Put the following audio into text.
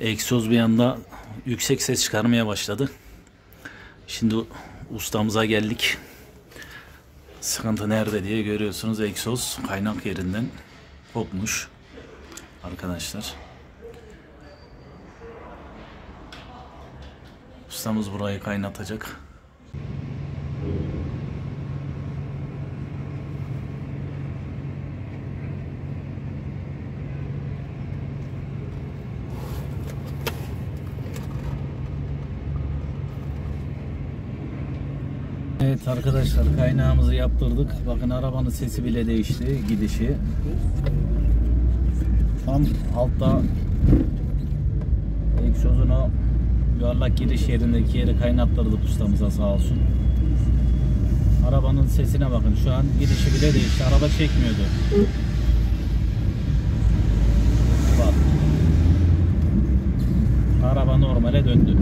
Egzoz bir anda yüksek ses çıkarmaya başladı. Şimdi ustamıza geldik. Sıkıntı nerede diye görüyorsunuz. Egzoz kaynak yerinden kopmuş. Arkadaşlar. Ustamız burayı kaynatacak. Evet arkadaşlar kaynağımızı yaptırdık. Bakın arabanın sesi bile değişti gidişi. Tam altta egzozunu yuvarlak giriş yerindeki yeri kaynattırdık ustamıza sağ olsun. Arabanın sesine bakın şu an gidişi bile değişti. Araba çekmiyordu. Bak. Araba normale döndü.